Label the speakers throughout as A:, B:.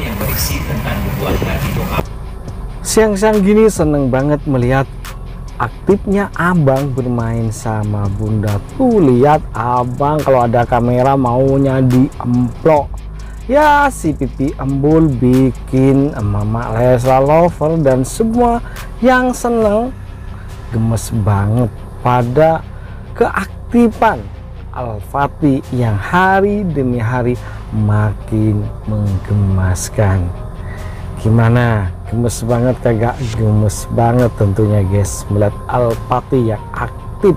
A: yang berisi tentang membuat doa.
B: Siang-siang gini seneng banget melihat aktifnya abang bermain sama bunda. Tuh lihat abang kalau ada kamera maunya diemplok. Ya si pipi embul bikin mama Lesa lover dan semua yang seneng. Gemes banget pada keaktifan Al-Fatih yang hari demi hari makin menggemaskan. Gimana? Gemes banget kagak? Gemes banget tentunya guys. Melihat Al-Fatih yang aktif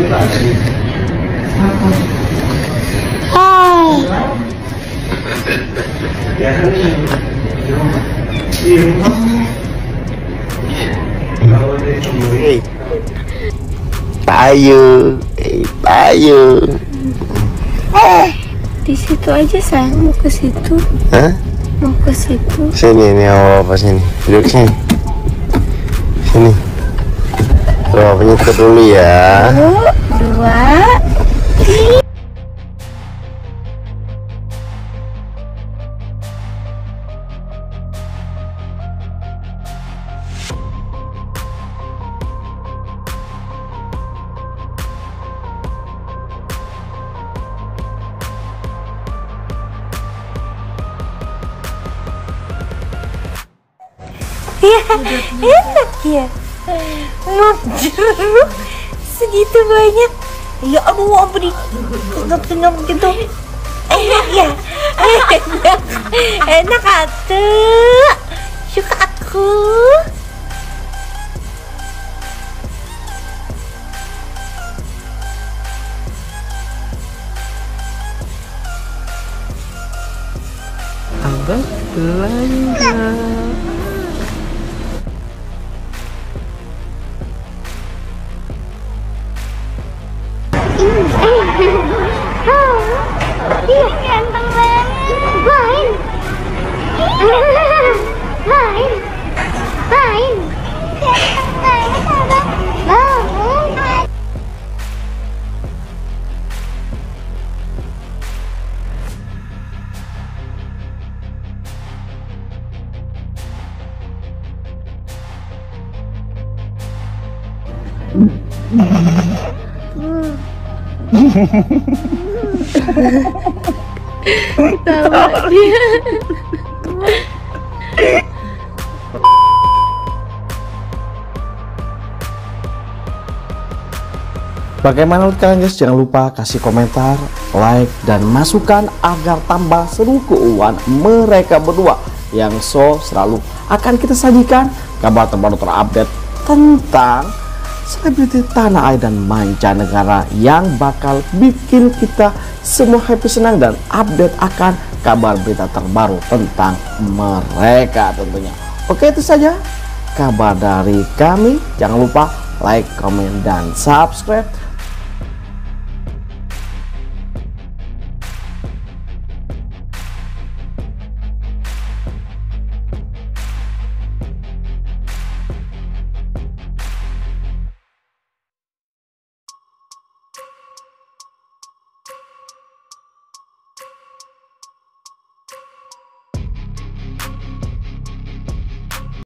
C: Hai.
D: Hey. Payu, eh, payu.
E: Di situ aja sayang mau ke situ.
D: Hah?
E: Mau ke situ.
D: Sini awal apa sini? Duduk sini. Sini. Tuh, penyetir dulu ya.
E: Dua.
C: Ya, enak ya. Mau jeruk segitu banyak. Ya aduh di tengok gitu. Enak ya. Enak. Enak atuh. Suka aku.
B: abang belanja
C: ganteng banget. Main. Main. Main. Ganteng banget, abang. Main.
F: Bagaimana menurut kalian guys? Jangan lupa kasih komentar, like, dan masukan agar tambah seru keuangan mereka berdua yang so selalu akan kita sajikan kabar terbaru terupdate tentang selebriti tanah air dan mancanegara yang bakal bikin kita semua happy senang dan update akan kabar berita terbaru tentang mereka tentunya. Oke itu saja kabar dari kami. Jangan lupa like, comment, dan subscribe